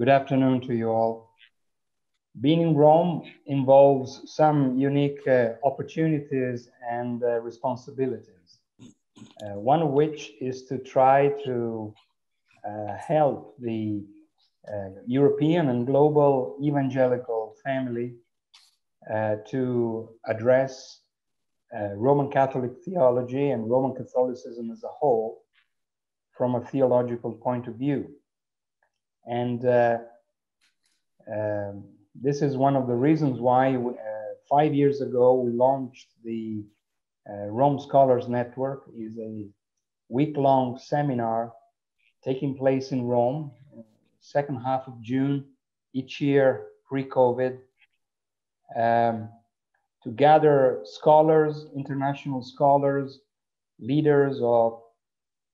Good afternoon to you all. Being in Rome involves some unique uh, opportunities and uh, responsibilities. Uh, one of which is to try to uh, help the uh, European and global evangelical family uh, to address Roman Catholic theology and Roman Catholicism as a whole from a theological point of view. And uh, um, this is one of the reasons why uh, five years ago we launched the uh, Rome Scholars Network. is a week-long seminar taking place in Rome, second half of June each year pre-COVID, um, to gather scholars, international scholars, leaders of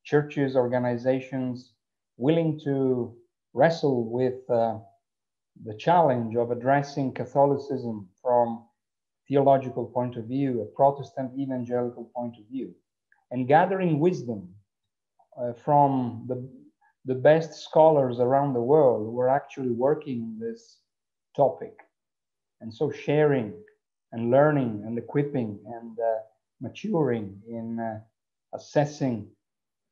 churches, organizations willing to wrestle with uh, the challenge of addressing Catholicism from theological point of view, a Protestant evangelical point of view, and gathering wisdom uh, from the, the best scholars around the world who are actually working on this topic. And so sharing and learning and equipping and uh, maturing in uh, assessing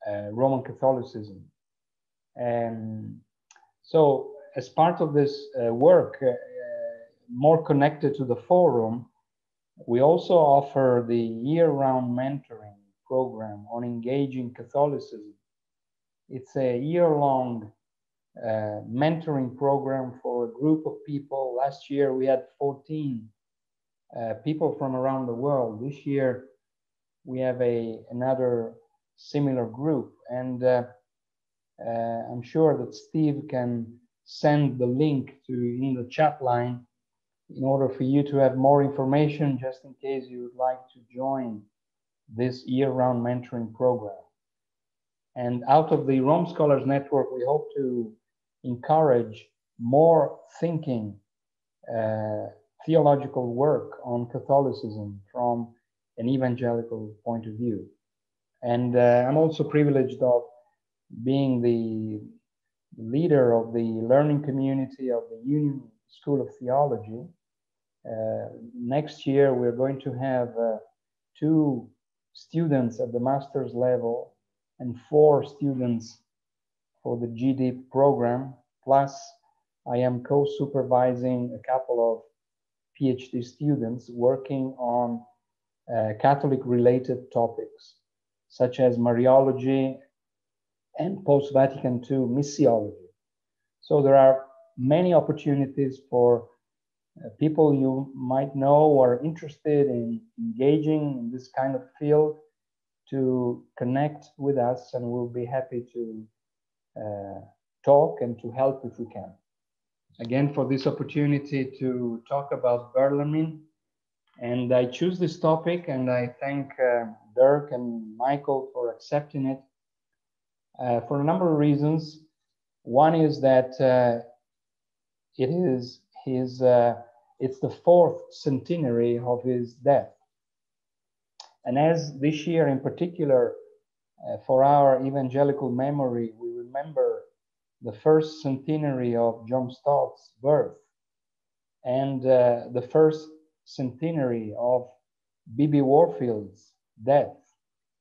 uh, Roman Catholicism. And so, as part of this uh, work, uh, more connected to the forum, we also offer the year round mentoring program on engaging Catholicism. It's a year long uh, mentoring program for a group of people. Last year we had 14 uh, people from around the world. This year we have a another similar group, and uh, I'm sure that Steve can send the link to in the chat line in order for you to have more information just in case you would like to join this year-round mentoring program. And out of the Rome Scholars Network, we hope to encourage more thinking, uh, theological work on Catholicism from an evangelical point of view. And uh, I'm also privileged of being the leader of the learning community of the Union School of Theology. Uh, next year, we're going to have uh, two students at the master's level and four students for the GD program. Plus, I am co supervising a couple of PhD students working on uh, Catholic related topics, such as Mariology and post Vatican II missiology. So there are many opportunities for uh, people you might know or interested in engaging in this kind of field to connect with us, and we'll be happy to uh, talk and to help if we can. Again, for this opportunity to talk about Bellarmine. And I choose this topic, and I thank uh, Dirk and Michael for accepting it uh, for a number of reasons. One is that uh, it is his, uh, it's the fourth centenary of his death. And as this year in particular, uh, for our evangelical memory, we remember the first centenary of John Stott's birth and uh, the first centenary of B.B. Warfield's death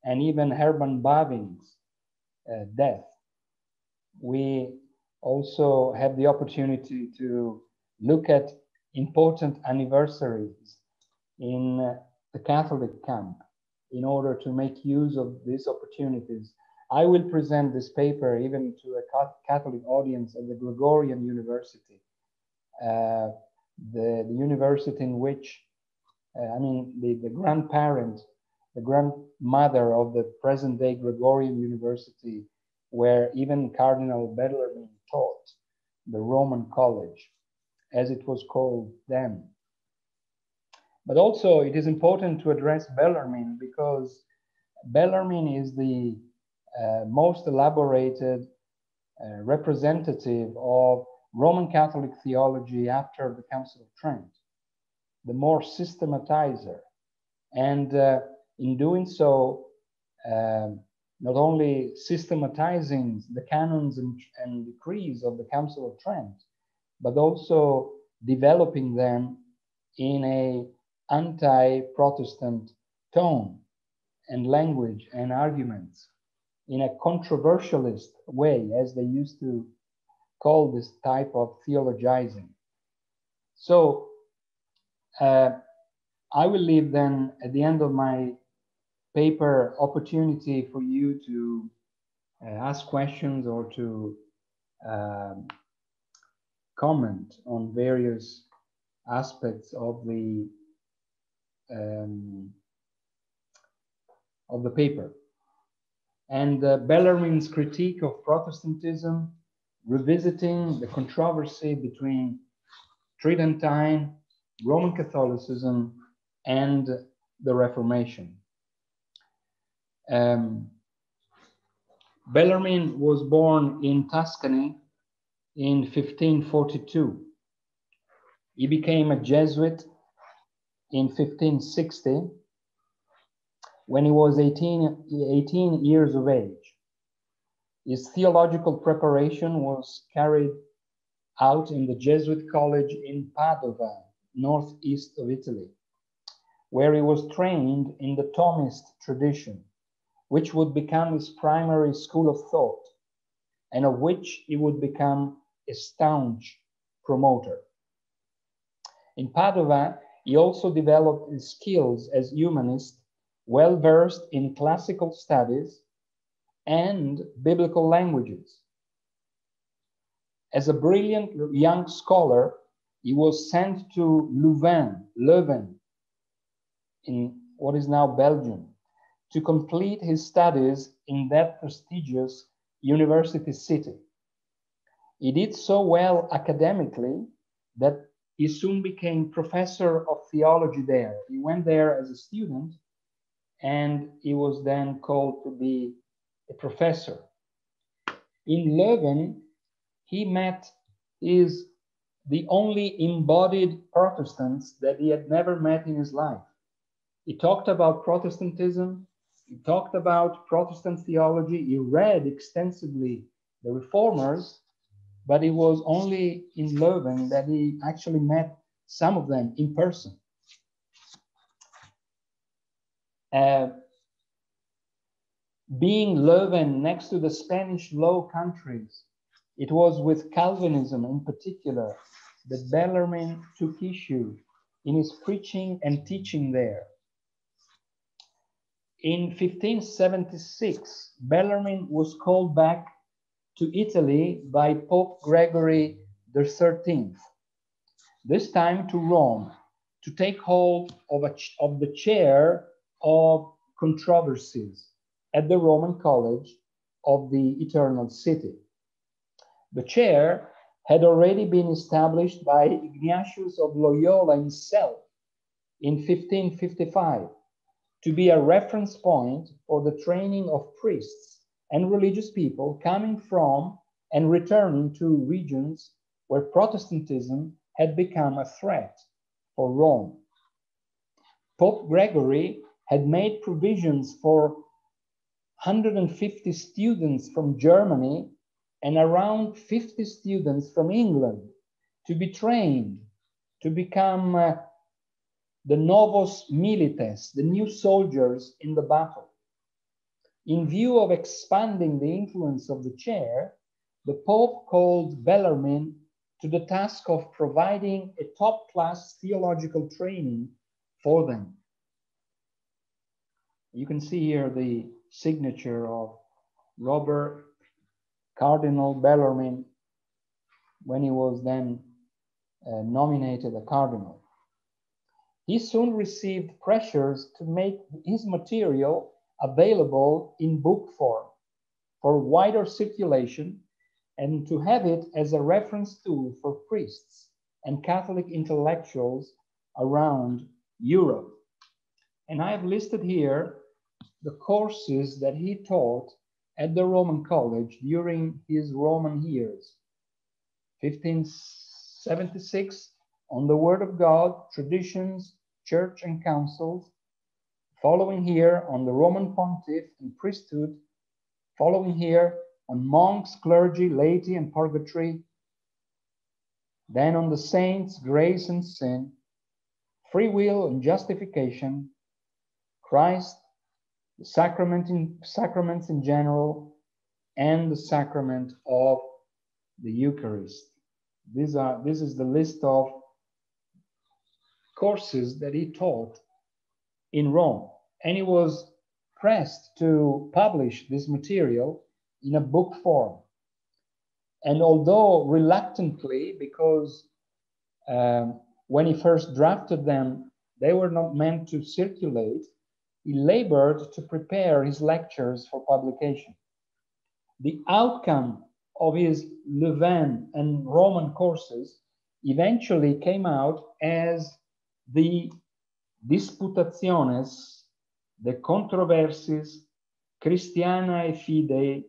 and even Herman Bavinck's death. We also have the opportunity to look at important anniversaries in uh, the Catholic camp in order to make use of these opportunities. I will present this paper even to a Catholic audience at the Gregorian University, uh, the, the, university in which, uh, I mean, the, the grandparent the grandmother of the present day Gregorian University, where even Cardinal Bellarmine taught, the Roman College, as it was called then. But also, it is important to address Bellarmine because Bellarmine is the uh, most elaborated uh, representative of Roman Catholic theology after the Council of Trent, the more systematizer. And uh, in doing so, um, not only systematizing the canons and, and decrees of the Council of Trent, but also developing them in a anti-Protestant tone and language and arguments in a controversialist way, as they used to call this type of theologizing. So uh, I will leave then at the end of my paper opportunity for you to uh, ask questions or to um, comment on various aspects of the um, of the paper. And uh, Bellarmine's critique of Protestantism, revisiting the controversy between Tridentine, Roman Catholicism, and the Reformation. Um, Bellarmine was born in Tuscany in 1542. He became a Jesuit in 1560 when he was 18, 18 years of age. His theological preparation was carried out in the Jesuit college in Padova, northeast of Italy, where he was trained in the Thomist tradition which would become his primary school of thought, and of which he would become a staunch promoter. In Padova, he also developed his skills as humanist, well versed in classical studies and biblical languages. As a brilliant young scholar, he was sent to Louvain, Leuven, in what is now Belgium, to complete his studies in that prestigious university city. He did so well academically that he soon became professor of theology there. He went there as a student and he was then called to be a professor. In Leuven, he met his the only embodied Protestants that he had never met in his life. He talked about Protestantism, talked about Protestant theology. He read extensively the reformers, but it was only in Leuven that he actually met some of them in person. Uh, being Leuven next to the Spanish Low Countries, it was with Calvinism in particular that Bellarmine took issue in his preaching and teaching there. In 1576, Bellarmine was called back to Italy by Pope Gregory XIII, this time to Rome, to take hold of, a, of the chair of controversies at the Roman College of the Eternal City. The chair had already been established by Ignatius of Loyola himself in 1555 to be a reference point for the training of priests and religious people coming from and returning to regions where Protestantism had become a threat for Rome. Pope Gregory had made provisions for 150 students from Germany and around 50 students from England to be trained to become uh, the novos milites, the new soldiers in the battle. In view of expanding the influence of the chair, the Pope called Bellarmine to the task of providing a top class theological training for them. You can see here the signature of Robert Cardinal Bellarmine when he was then uh, nominated a cardinal. He soon received pressures to make his material available in book form for wider circulation and to have it as a reference tool for priests and Catholic intellectuals around Europe. And I have listed here the courses that he taught at the Roman College during his Roman years 1576 on the Word of God, traditions, church, and councils, following here on the Roman pontiff and priesthood following here on monks, clergy, laity, and purgatory, then on the saints, grace and sin, free will and justification, Christ, the sacrament in, sacraments in general, and the sacrament of the Eucharist. These are, this is the list of courses that he taught in Rome. And he was pressed to publish this material in a book form. And although reluctantly, because um, when he first drafted them, they were not meant to circulate, he labored to prepare his lectures for publication. The outcome of his Leuven and Roman courses eventually came out as the Disputationes de Controversiis Christianae Fidei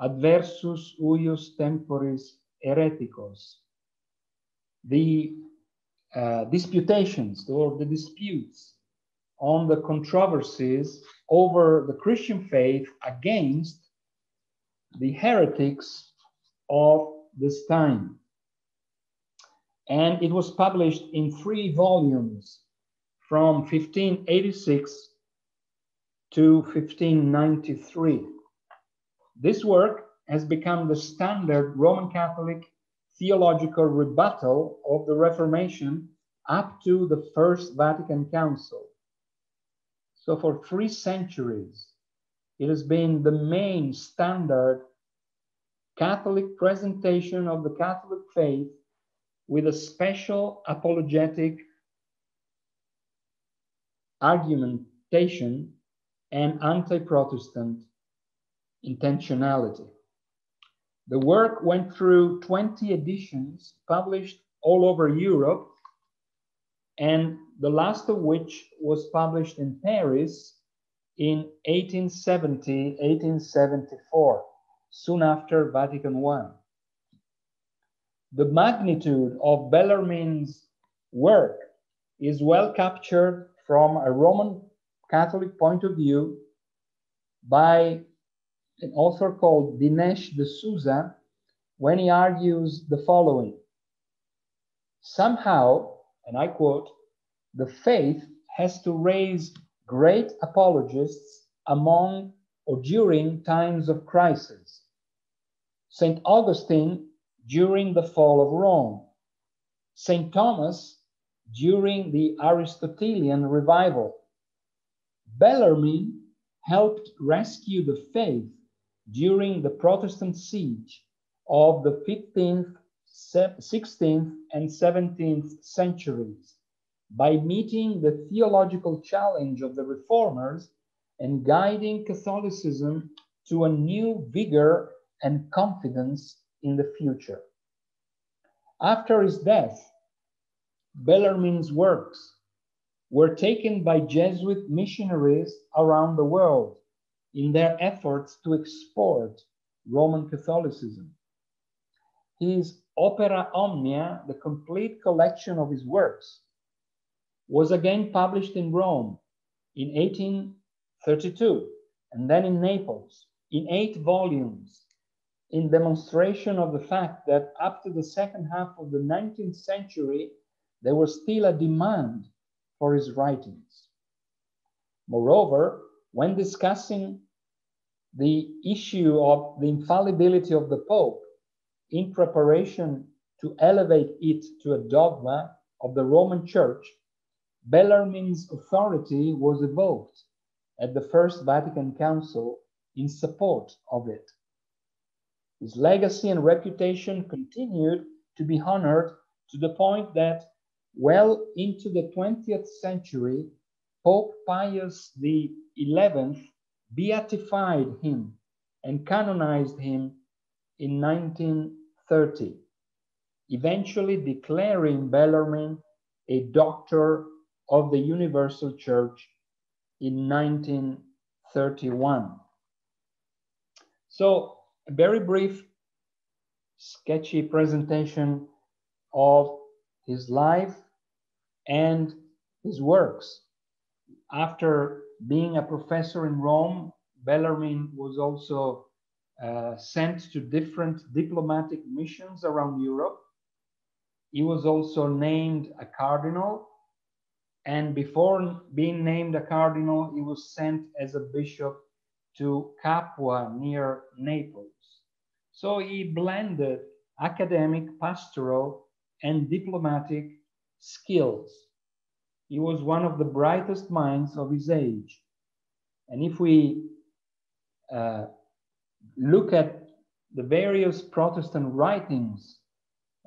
adversus huius temporis hereticos. The uh, disputations or the disputes on the controversies over the Christian faith against the heretics of this time. And it was published in three volumes from 1586 to 1593. This work has become the standard Roman Catholic theological rebuttal of the Reformation up to the First Vatican Council. So, for three centuries, it has been the main standard Catholic presentation of the Catholic faith with a special apologetic argumentation and anti Protestant intentionality. The work went through 20 editions published all over Europe, and the last of which was published in Paris in 1870 1874, soon after Vatican I. The magnitude of Bellarmine's work is well captured from a Roman Catholic point of view by an author called Dinesh D'Souza when he argues the following Somehow, and I quote, the faith has to raise great apologists among or during times of crisis. St. Augustine during the fall of Rome, St. Thomas during the Aristotelian revival. Bellarmine helped rescue the faith during the Protestant siege of the 15th, 16th, and 17th centuries by meeting the theological challenge of the reformers and guiding Catholicism to a new vigor and confidence in the future. After his death, Bellarmine's works were taken by Jesuit missionaries around the world in their efforts to export Roman Catholicism. His Opera Omnia, the complete collection of his works, was again published in Rome in 1832 and then in Naples in eight volumes in demonstration of the fact that up to the second half of the 19th century, there was still a demand for his writings. Moreover, when discussing the issue of the infallibility of the Pope in preparation to elevate it to a dogma of the Roman Church, Bellarmine's authority was evoked at the First Vatican Council in support of it. His legacy and reputation continued to be honored to the point that well into the 20th century, Pope Pius XI beatified him and canonized him in 1930, eventually declaring Bellarmine a doctor of the Universal Church in 1931. So, a very brief, sketchy presentation of his life and his works. After being a professor in Rome, Bellarmine was also uh, sent to different diplomatic missions around Europe. He was also named a cardinal. And before being named a cardinal, he was sent as a bishop to Capua near Naples. So he blended academic, pastoral, and diplomatic skills. He was one of the brightest minds of his age. And if we uh, look at the various Protestant writings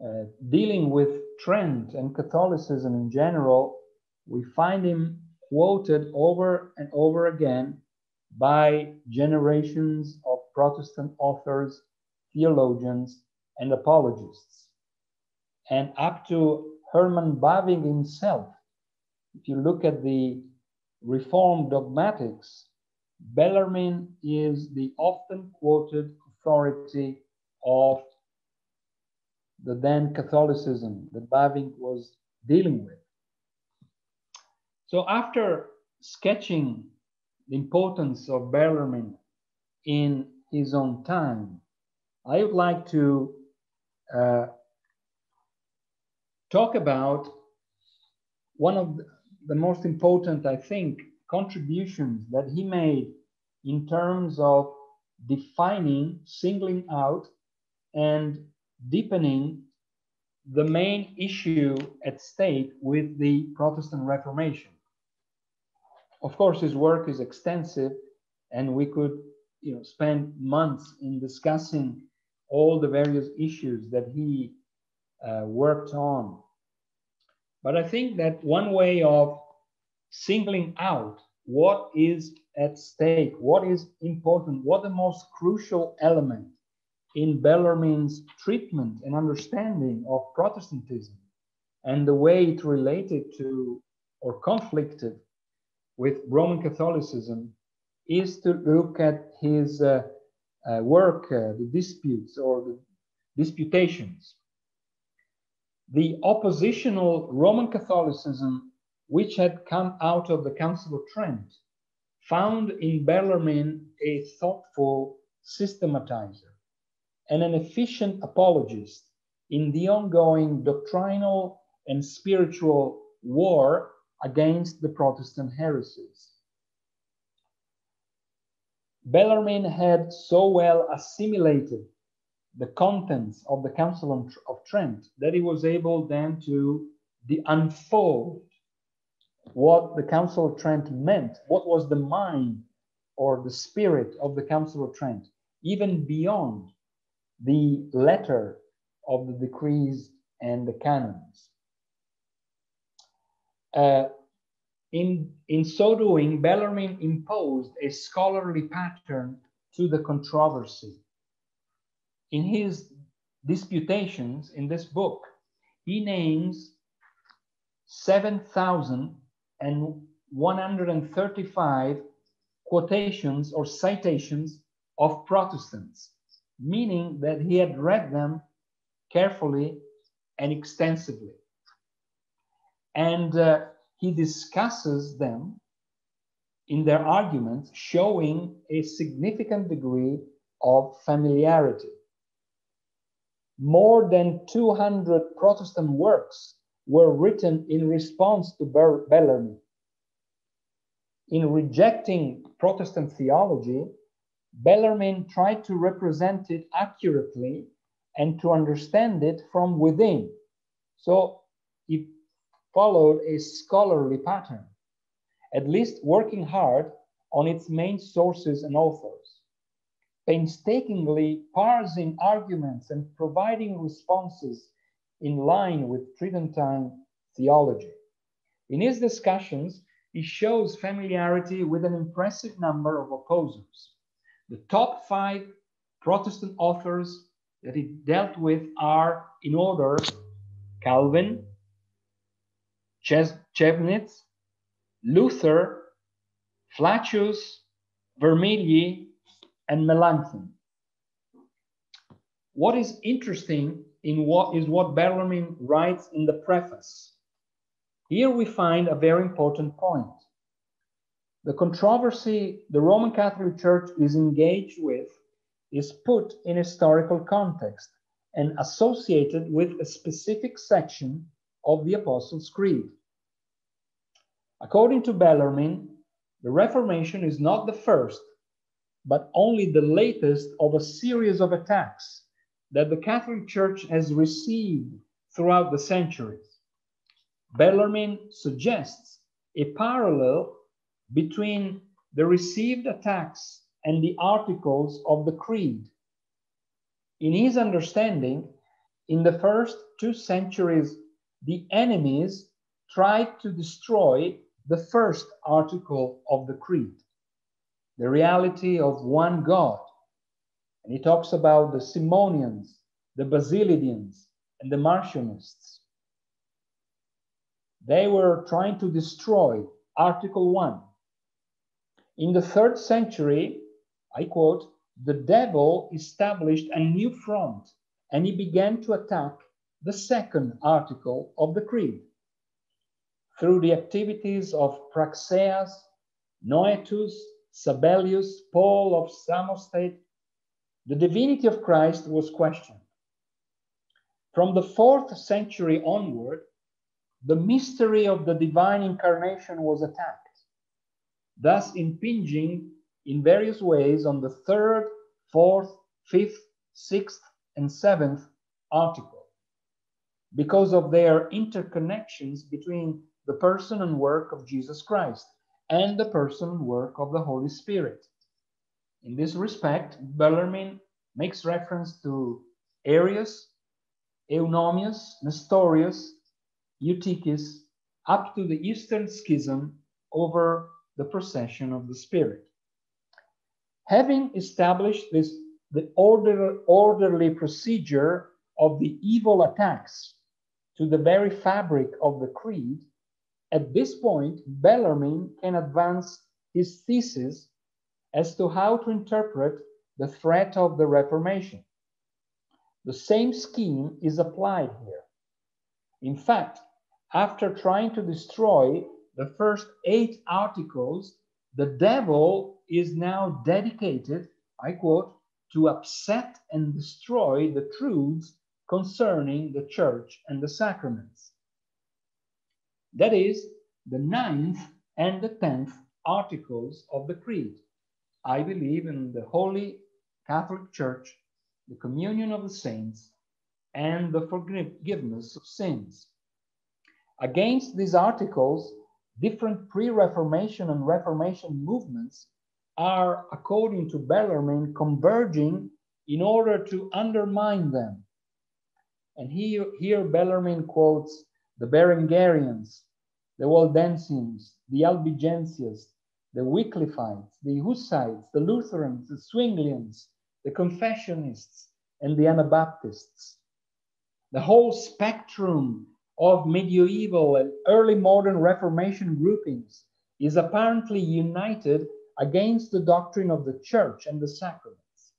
uh, dealing with Trent and Catholicism in general, we find him quoted over and over again by generations of Protestant authors, theologians, and apologists. And up to Herman Bavinck himself, if you look at the Reformed dogmatics, Bellarmine is the often quoted authority of the then Catholicism that Bavinck was dealing with. So after sketching the importance of Bellarmine in his own time, I would like to uh, talk about one of the most important, I think, contributions that he made in terms of defining, singling out, and deepening the main issue at stake with the Protestant Reformation. Of course, his work is extensive, and we could you know, spend months in discussing all the various issues that he uh, worked on. But I think that one way of singling out what is at stake, what is important, what the most crucial element in Bellarmine's treatment and understanding of Protestantism and the way it related to or conflicted with Roman Catholicism is to look at his uh, uh, work, uh, the disputes or the disputations. The oppositional Roman Catholicism which had come out of the Council of Trent, found in Bellarmine a thoughtful systematizer and an efficient apologist in the ongoing doctrinal and spiritual war against the Protestant heresies. Bellarmine had so well assimilated the contents of the Council of Trent that he was able then to unfold what the Council of Trent meant, what was the mind or the spirit of the Council of Trent, even beyond the letter of the decrees and the canons. Uh, in, in so doing, Bellarmine imposed a scholarly pattern to the controversy. In his disputations in this book, he names 7,135 quotations or citations of Protestants, meaning that he had read them carefully and extensively. And uh, he discusses them in their arguments, showing a significant degree of familiarity. More than 200 Protestant works were written in response to Bellarmine. In rejecting Protestant theology, Bellarmine tried to represent it accurately and to understand it from within. So he followed a scholarly pattern, at least working hard on its main sources and authors, painstakingly parsing arguments and providing responses in line with Tridentine theology. In his discussions, he shows familiarity with an impressive number of opposers. The top five Protestant authors that he dealt with are, in order, Calvin, Chemnitz, Luther, Flacius, Vermigli, and Melanchthon. What is interesting in what is what Bellarmine writes in the preface. Here we find a very important point. The controversy the Roman Catholic Church is engaged with is put in historical context and associated with a specific section of the Apostles' Creed. According to Bellarmine, the Reformation is not the first, but only the latest of a series of attacks that the Catholic Church has received throughout the centuries. Bellarmine suggests a parallel between the received attacks and the articles of the Creed. In his understanding, in the first two centuries, the enemies tried to destroy the first article of the Creed, the reality of one God. And he talks about the Simonians, the Basilidians, and the Marcionists. They were trying to destroy Article 1. In the third century, I quote, the devil established a new front and he began to attack the second article of the Creed. Through the activities of Praxeas, Noetus, Sabellius, Paul of Samosata, the divinity of Christ was questioned. From the fourth century onward, the mystery of the divine incarnation was attacked, thus impinging in various ways on the third, fourth, fifth, sixth, and seventh article because of their interconnections between the person and work of Jesus Christ and the person and work of the Holy Spirit. In this respect, Bellarmine makes reference to Arius, Eunomius, Nestorius, Eutyches, up to the Eastern Schism over the procession of the Spirit. Having established this, the order, orderly procedure of the evil attacks to the very fabric of the creed, at this point, Bellarmine can advance his thesis as to how to interpret the threat of the Reformation. The same scheme is applied here. In fact, after trying to destroy the first eight articles, the devil is now dedicated, I quote, to upset and destroy the truths concerning the church and the sacraments. That is, the ninth and the tenth articles of the Creed. I believe in the Holy Catholic Church, the communion of the saints, and the forgiveness of sins. Against these articles, different pre Reformation and Reformation movements are, according to Bellarmine, converging in order to undermine them. And here, here Bellarmine quotes the Berengarians, the Waldensians, the Albigensians, the Wycliffites, the Hussites, the Lutherans, the Zwinglians, the Confessionists, and the Anabaptists. The whole spectrum of medieval and early modern Reformation groupings is apparently united against the doctrine of the church and the sacraments.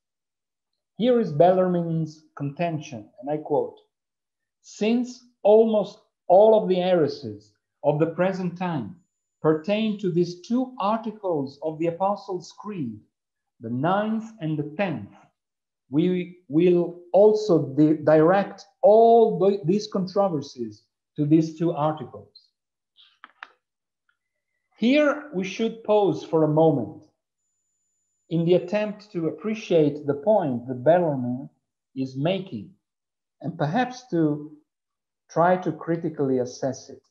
Here is Bellarmine's contention, and I quote Since almost all of the heresies of the present time pertain to these two articles of the Apostles' Creed, the ninth and the tenth, we will also di direct all the, these controversies to these two articles. Here we should pause for a moment in the attempt to appreciate the point that Bellarmine is making and perhaps to try to critically assess it.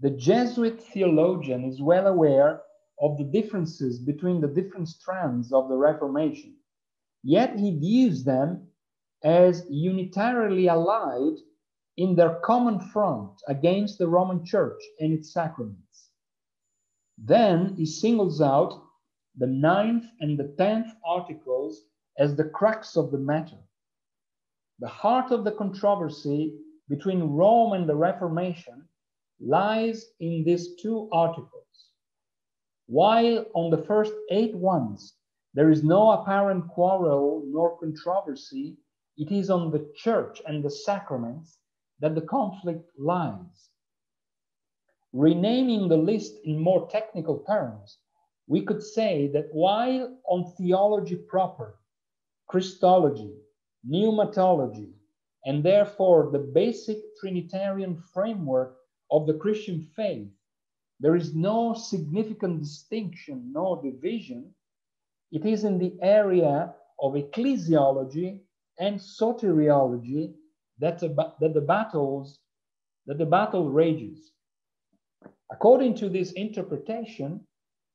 The Jesuit theologian is well aware of the differences between the different strands of the Reformation, yet he views them as unitarily allied in their common front against the Roman Church and its sacraments. Then he singles out the ninth and the tenth articles as the crux of the matter. The heart of the controversy between Rome and the Reformation lies in these two articles. While on the first eight ones there is no apparent quarrel nor controversy, it is on the church and the sacraments that the conflict lies. Renaming the list in more technical terms, we could say that while on theology proper, Christology, pneumatology, and therefore the basic Trinitarian framework of the Christian faith, there is no significant distinction, no division. It is in the area of ecclesiology and soteriology that the, that the battles that the battle rages. According to this interpretation,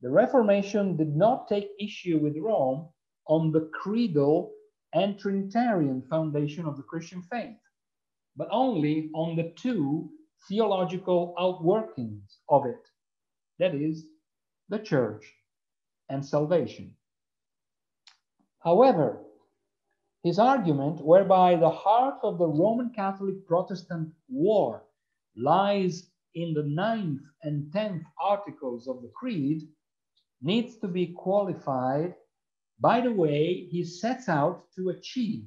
the Reformation did not take issue with Rome on the creedal and Trinitarian foundation of the Christian faith, but only on the two theological outworkings of it that is, the church and salvation. However, his argument, whereby the heart of the Roman Catholic Protestant war lies in the ninth and tenth articles of the Creed, needs to be qualified by the way he sets out to achieve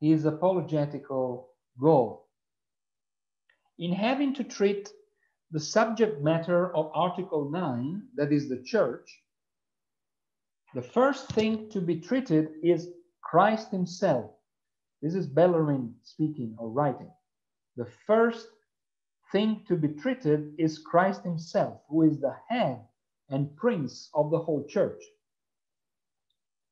his apologetical goal. In having to treat the subject matter of Article 9, that is the church, the first thing to be treated is Christ himself. This is Bellarmine speaking or writing. The first thing to be treated is Christ himself, who is the head and prince of the whole church.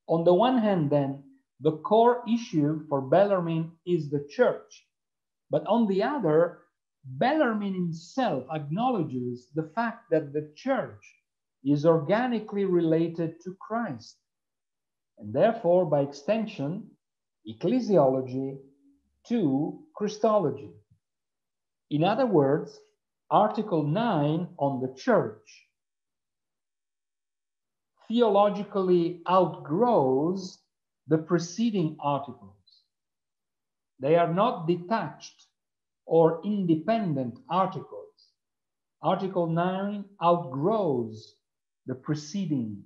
On the one hand, then, the core issue for Bellarmine is the church, but on the other, Bellarmine himself acknowledges the fact that the church is organically related to Christ, and therefore, by extension, ecclesiology to Christology. In other words, Article 9 on the church theologically outgrows the preceding articles. They are not detached or independent articles. Article 9 outgrows the preceding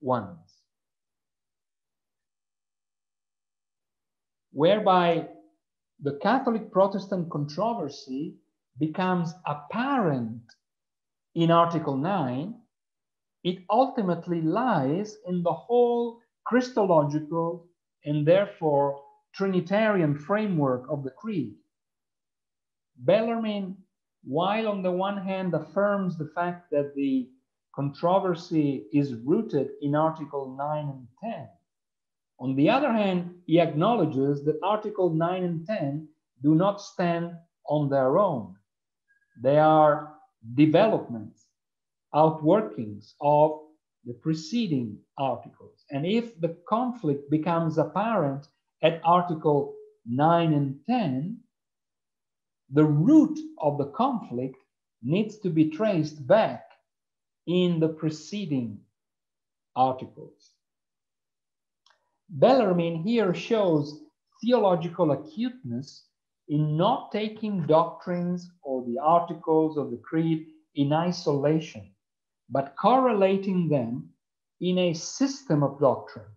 ones. Whereby the Catholic Protestant controversy becomes apparent in Article 9, it ultimately lies in the whole Christological and therefore Trinitarian framework of the Creed. Bellarmine, while on the one hand affirms the fact that the controversy is rooted in Article 9 and 10, on the other hand, he acknowledges that Article 9 and 10 do not stand on their own. They are developments, outworkings of the preceding articles. And if the conflict becomes apparent at Article 9 and 10, the root of the conflict needs to be traced back in the preceding articles. Bellarmine here shows theological acuteness in not taking doctrines or the articles of the creed in isolation, but correlating them in a system of doctrine.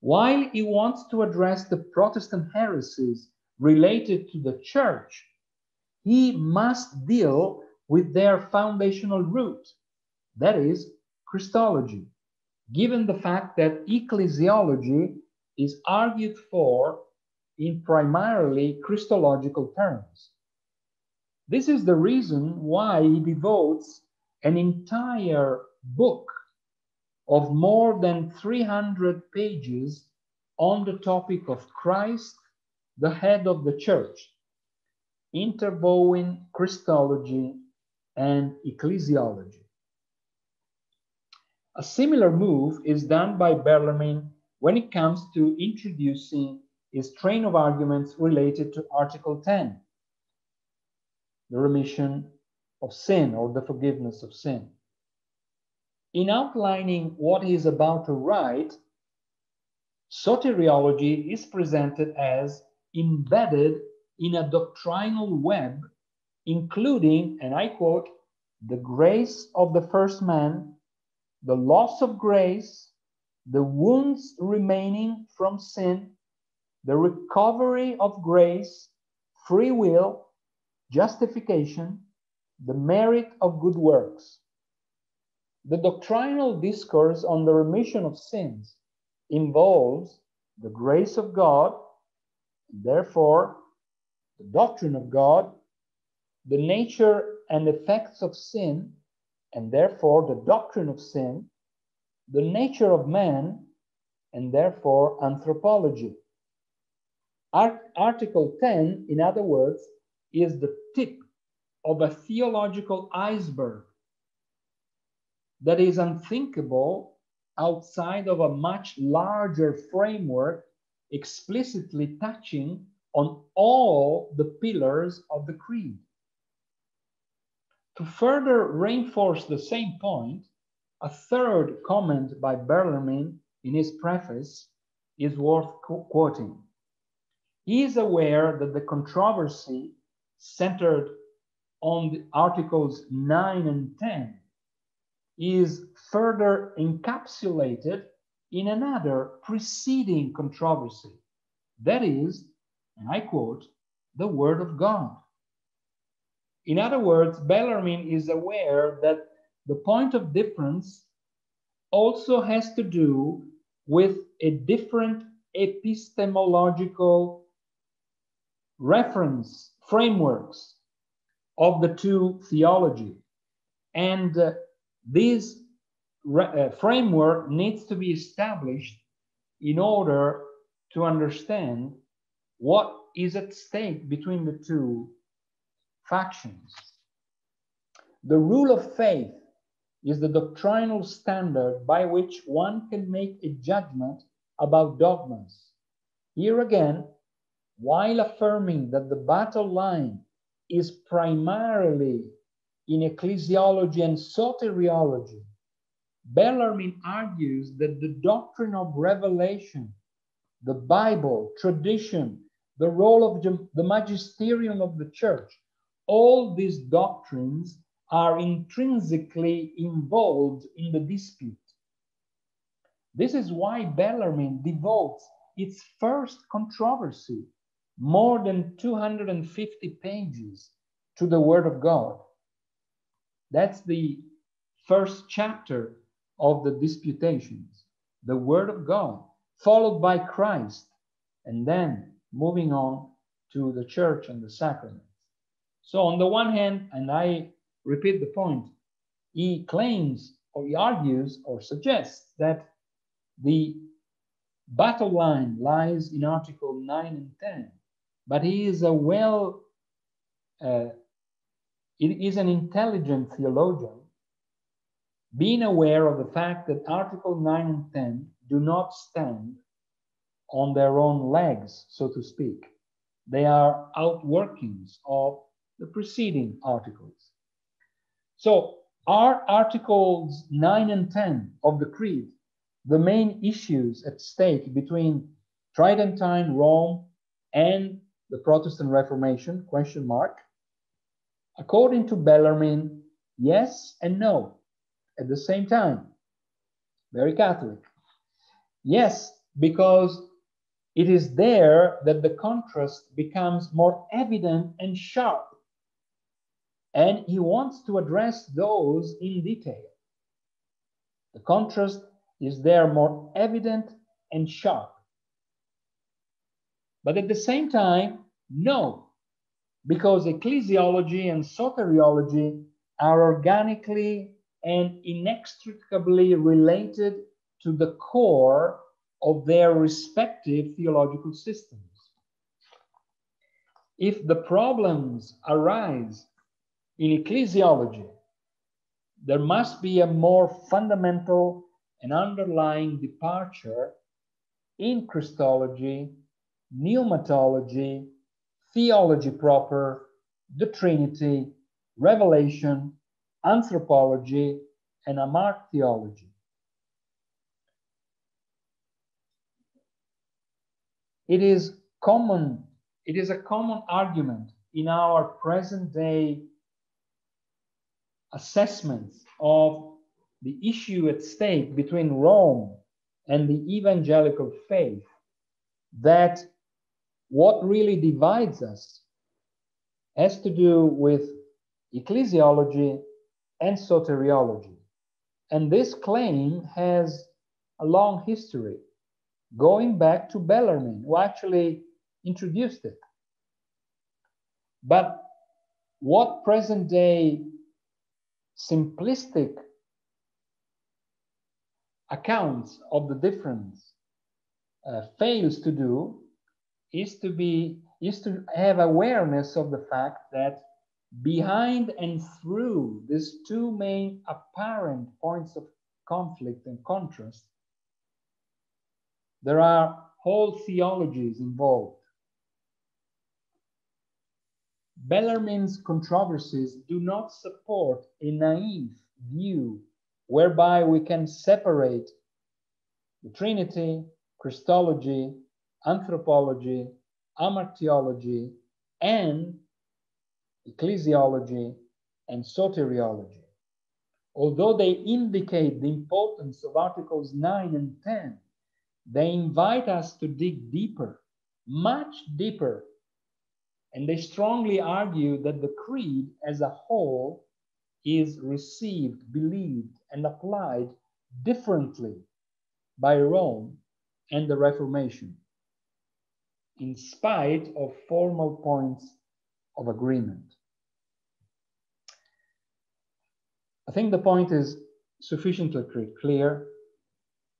While he wants to address the Protestant heresies related to the church, he must deal with their foundational root, that is, Christology, given the fact that ecclesiology is argued for in primarily Christological terms. This is the reason why he devotes an entire book of more than 300 pages on the topic of Christ the head of the church, interwoven Christology and ecclesiology. A similar move is done by Bellarmine when it comes to introducing his train of arguments related to Article 10, the remission of sin or the forgiveness of sin. In outlining what he is about to write, soteriology is presented as embedded in a doctrinal web, including, and I quote, the grace of the first man, the loss of grace, the wounds remaining from sin, the recovery of grace, free will, justification, the merit of good works. The doctrinal discourse on the remission of sins involves the grace of God, therefore the doctrine of God, the nature and effects of sin, and therefore the doctrine of sin, the nature of man, and therefore anthropology. Art Article 10, in other words, is the tip of a theological iceberg that is unthinkable outside of a much larger framework explicitly touching on all the pillars of the creed. To further reinforce the same point, a third comment by Bellarmine in his preface is worth quoting. He is aware that the controversy centered on the articles 9 and 10 is further encapsulated in another preceding controversy. That is, and I quote, the Word of God. In other words, Bellarmine is aware that the point of difference also has to do with a different epistemological reference frameworks of the two theology. And uh, this uh, framework needs to be established in order to understand what is at stake between the two factions. The rule of faith is the doctrinal standard by which one can make a judgment about dogmas. Here again, while affirming that the battle line is primarily in ecclesiology and soteriology, Bellarmine argues that the doctrine of revelation, the Bible, tradition, the role of the magisterium of the church, all these doctrines are intrinsically involved in the dispute. This is why Bellarmine devotes its first controversy, more than 250 pages, to the Word of God. That's the first chapter of the disputations, the Word of God, followed by Christ, and then moving on to the church and the sacraments. So, on the one hand, and I repeat the point, he claims or he argues or suggests that the battle line lies in Article 9 and 10, but he is a well, uh, it is an intelligent theologian, being aware of the fact that Article 9 and 10 do not stand on their own legs, so to speak. They are outworkings of the preceding articles. So, are Articles 9 and 10 of the Creed the main issues at stake between Tridentine Rome and the Protestant Reformation? Question mark. According to Bellarmine, yes and no at the same time. Very Catholic. Yes, because it is there that the contrast becomes more evident and sharp. And he wants to address those in detail. The contrast is there more evident and sharp. But at the same time, no, because ecclesiology and soteriology are organically and inextricably related to the core of their respective theological systems. If the problems arise in ecclesiology, there must be a more fundamental and underlying departure in Christology, pneumatology, theology proper, the Trinity, revelation, anthropology, and hamartiology. It is common, it is a common argument in our present day assessments of the issue at stake between Rome and the evangelical faith that what really divides us has to do with ecclesiology and soteriology. And this claim has a long history going back to Bellarmine, who actually introduced it. But what present day simplistic accounts of the difference uh, fails to do is to be is to have awareness of the fact that behind and through these two main apparent points of conflict and contrast there are whole theologies involved. Bellarmine's controversies do not support a naive view whereby we can separate the Trinity, Christology, anthropology, hamartiology, and ecclesiology and soteriology. Although they indicate the importance of Articles 9 and 10, they invite us to dig deeper, much deeper, and they strongly argue that the creed as a whole is received, believed, and applied differently by Rome and the Reformation, in spite of formal points of agreement. I think the point is sufficiently clear,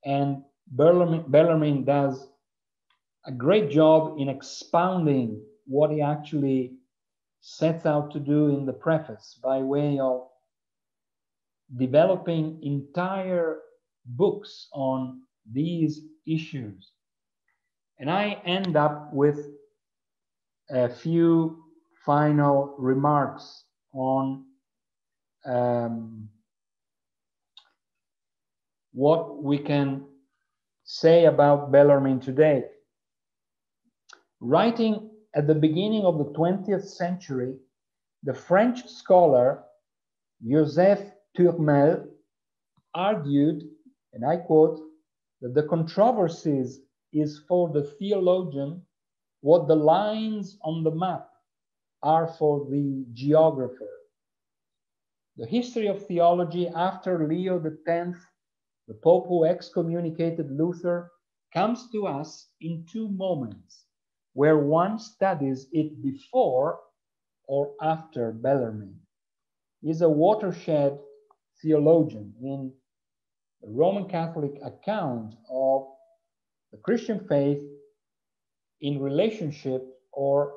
and Bellarmine, Bellarmine does a great job in expounding what he actually sets out to do in the preface by way of developing entire books on these issues. And I end up with a few final remarks on um, what we can say about Bellarmine today. Writing at the beginning of the 20th century, the French scholar Joseph Turmel argued, and I quote, that the controversies is for the theologian what the lines on the map are for the geographer. The history of theology after Leo X, the Pope who excommunicated Luther, comes to us in two moments where one studies it before or after Bellarmine. He's a watershed theologian in the Roman Catholic account of the Christian faith in relationship or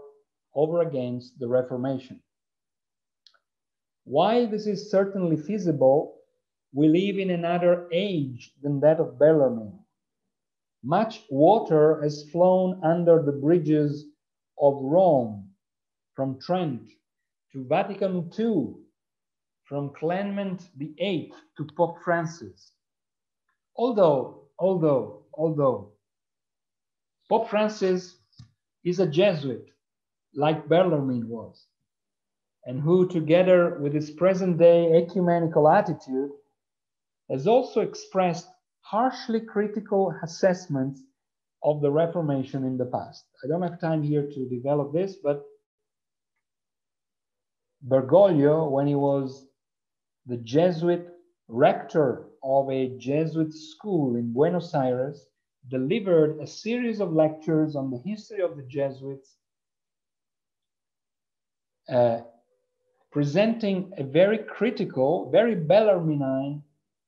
over against the Reformation. While this is certainly feasible, we live in another age than that of Bellarmine. Much water has flown under the bridges of Rome, from Trent to Vatican II, from Clement VIII to Pope Francis. Although, although, although Pope Francis is a Jesuit, like Bellarmine was, and who, together with his present day ecumenical attitude, has also expressed harshly critical assessments of the Reformation in the past. I don't have time here to develop this, but Bergoglio, when he was the Jesuit rector of a Jesuit school in Buenos Aires, delivered a series of lectures on the history of the Jesuits, uh, presenting a very critical, very Bellarmine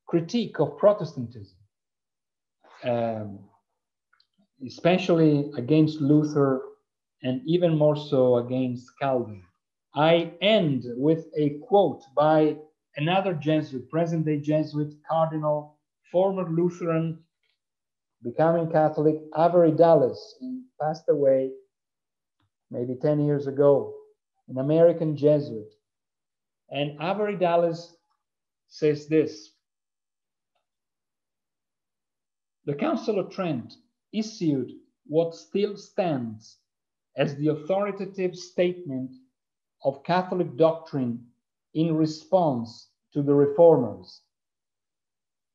critique of Protestantism um, especially against Luther and even more so against Calvin. I end with a quote by another Jesuit, present day Jesuit, Cardinal, former Lutheran, becoming Catholic, Avery Dulles. He passed away maybe 10 years ago, an American Jesuit. And Avery Dulles says this The Council of Trent issued what still stands as the authoritative statement of Catholic doctrine in response to the reformers.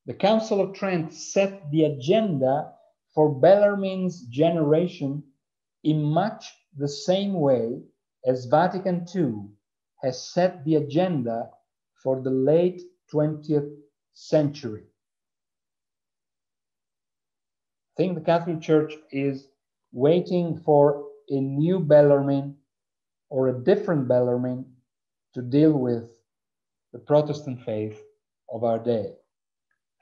The Council of Trent set the agenda for Bellarmine's generation in much the same way as Vatican II has set the agenda for the late 20th century. I think the Catholic Church is waiting for a new Bellarmine or a different Bellarmine to deal with the Protestant faith of our day.